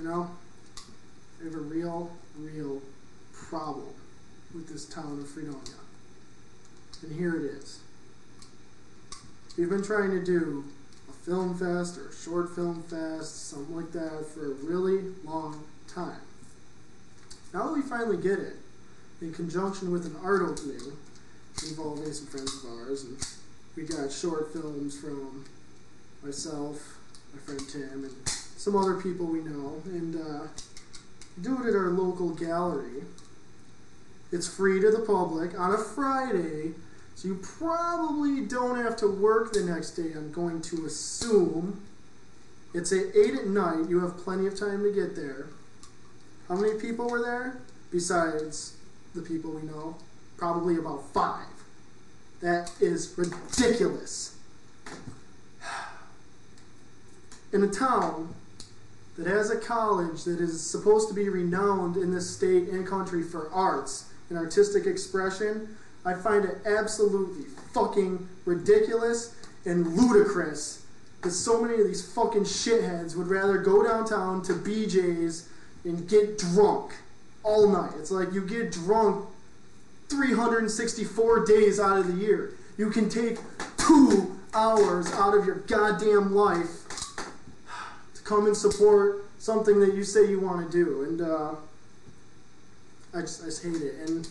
You know, I have a real, real problem with this town of Fredonia. And here it is. If you've been trying to do a film fest or a short film fest, something like that, for a really long time. Now that we finally get it, in conjunction with an art opening involving some friends of ours, and we got short films from myself, my friend Tim, and some other people we know, and uh, do it at our local gallery. It's free to the public on a Friday, so you probably don't have to work the next day. I'm going to assume it's at 8 at night. You have plenty of time to get there. How many people were there besides the people we know? Probably about five. That is ridiculous. In a town that has a college that is supposed to be renowned in this state and country for arts and artistic expression, I find it absolutely fucking ridiculous and ludicrous that so many of these fucking shitheads would rather go downtown to BJ's and get drunk all night. It's like you get drunk 364 days out of the year. You can take two hours out of your goddamn life come and support something that you say you want to do. And uh, I, just, I just hate it. And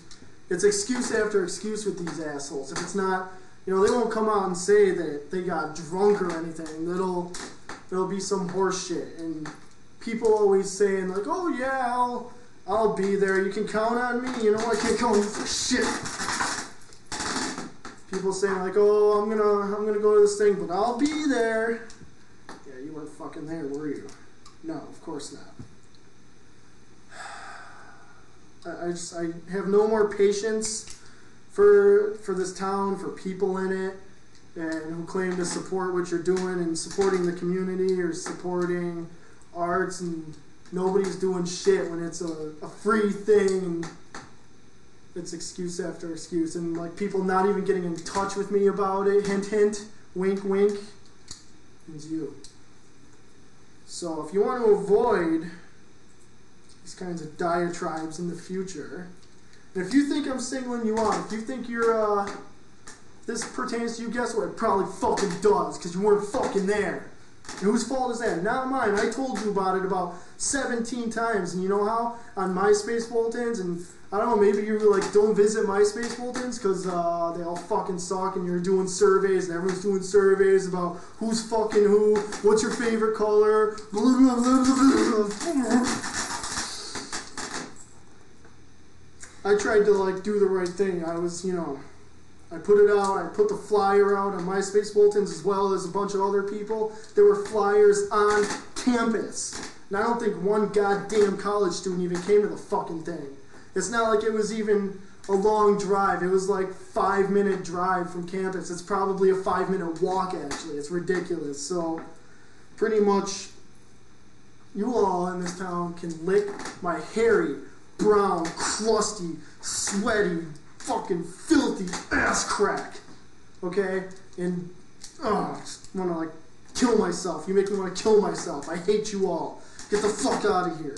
it's excuse after excuse with these assholes. If it's not, you know, they won't come out and say that they got drunk or anything. It'll, it'll be some horse shit. And people always saying, like, oh yeah, I'll I'll be there. You can count on me. You know I can't count on you for shit. People saying like, "Oh, I'm gonna, I'm gonna go to this thing, but I'll be there." Yeah, you weren't fucking there, were you? No, of course not. I, I just, I have no more patience for for this town, for people in it, and who claim to support what you're doing and supporting the community or supporting arts and nobody's doing shit when it's a, a free thing it's excuse after excuse and like people not even getting in touch with me about it hint hint wink wink it's you so if you want to avoid these kinds of diatribes in the future and if you think i'm singling you out if you think you're uh this pertains to you guess what? It probably fucking does because you weren't fucking there Whose fault is that? Not mine. I told you about it about 17 times. And you know how? On MySpace bulletins, and I don't know, maybe you like don't visit MySpace bulletins because uh, they all fucking suck and you're doing surveys and everyone's doing surveys about who's fucking who, what's your favorite color, I tried to like do the right thing. I was, you know, I put it out. I put the flyer out on MySpace bulletins as well as a bunch of other people. There were flyers on campus. And I don't think one goddamn college student even came to the fucking thing. It's not like it was even a long drive. It was like five minute drive from campus. It's probably a five minute walk actually. It's ridiculous. So pretty much you all in this town can lick my hairy, brown, crusty, sweaty, fucking filthy ass crack. Okay? And, oh, I to, like, kill myself. You make me want to kill myself. I hate you all. Get the fuck out of here.